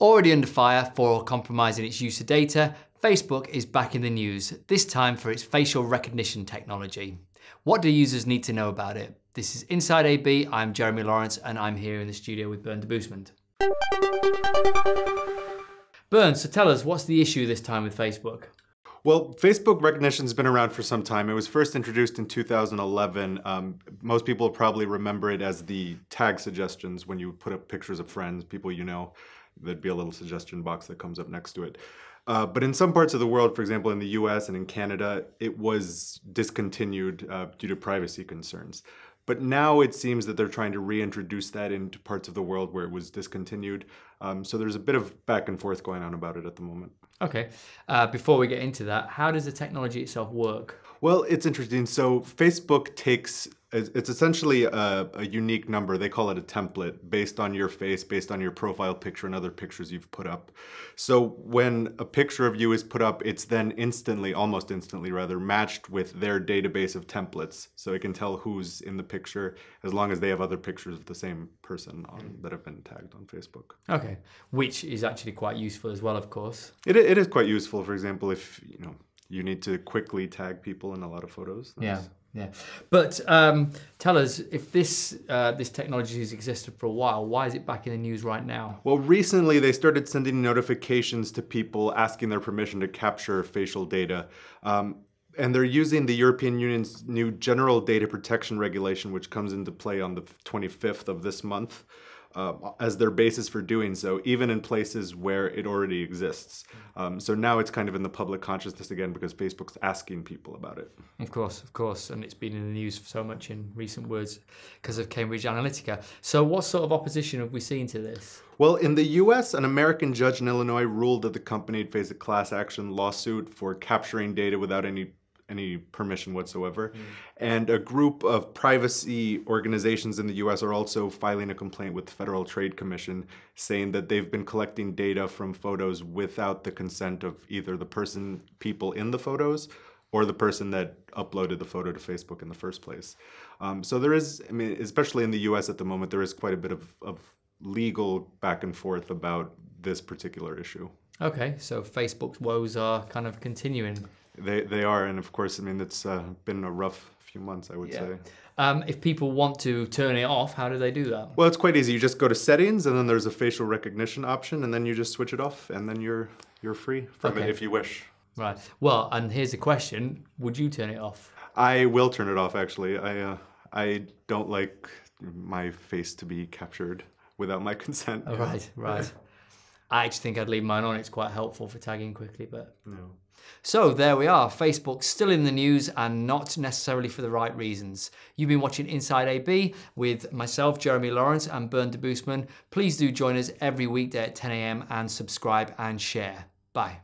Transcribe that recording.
Already under fire for compromising its use of data, Facebook is back in the news, this time for its facial recognition technology. What do users need to know about it? This is Inside AB, I'm Jeremy Lawrence and I'm here in the studio with Bernd Debusmann. Bernd, so tell us, what's the issue this time with Facebook? Well, Facebook recognition has been around for some time. It was first introduced in 2011. Um, most people probably remember it as the tag suggestions when you put up pictures of friends, people you know. There'd be a little suggestion box that comes up next to it. Uh, but in some parts of the world, for example, in the US and in Canada, it was discontinued uh, due to privacy concerns. But now it seems that they're trying to reintroduce that into parts of the world where it was discontinued. Um, so there's a bit of back and forth going on about it at the moment. Okay. Uh, before we get into that, how does the technology itself work? Well, it's interesting. So Facebook takes it's essentially a, a, unique number. They call it a template based on your face, based on your profile picture and other pictures you've put up. So when a picture of you is put up, it's then instantly, almost instantly rather, matched with their database of templates. So it can tell who's in the picture as long as they have other pictures of the same person on, mm. that have been tagged on Facebook. Okay, which is actually quite useful as well, of course. It, it is quite useful. For example, if you know you need to quickly tag people in a lot of photos. yeah. Yeah, but um, tell us if this uh, this technology has existed for a while. Why is it back in the news right now? Well, recently they started sending notifications to people asking their permission to capture facial data. Um, and they're using the European Union's new General Data Protection Regulation, which comes into play on the 25th of this month uh, as their basis for doing so, even in places where it already exists. Um, so now it's kind of in the public consciousness again because Facebook's asking people about it. Of course, of course, and it's been in the news so much in recent words because of Cambridge Analytica. So, what sort of opposition have we seen to this? Well, in the US, an American judge in Illinois ruled that the company would face a class action lawsuit for capturing data without any any permission whatsoever. Mm. And a group of privacy organizations in the US are also filing a complaint with the Federal Trade Commission saying that they've been collecting data from photos without the consent of either the person, people in the photos, or the person that uploaded the photo to Facebook in the first place. Um, so there is, I mean, especially in the US at the moment, there is quite a bit of, of legal back and forth about this particular issue. Okay, so Facebook's woes are kind of continuing. They they are, and of course, I mean it's uh, been a rough few months, I would yeah. say. Um, if people want to turn it off, how do they do that? Well, it's quite easy. You just go to settings, and then there's a facial recognition option, and then you just switch it off, and then you're you're free from okay. it if you wish. Right. Well, and here's the question: Would you turn it off? I will turn it off. Actually, I uh, I don't like my face to be captured without my consent. Oh, right. Right. I actually think I'd leave mine on. It's quite helpful for tagging quickly, but. No. So there we are, Facebook still in the news and not necessarily for the right reasons. You've been watching Inside AB with myself, Jeremy Lawrence and Bernd Debusmann. Please do join us every weekday at 10am and subscribe and share. Bye.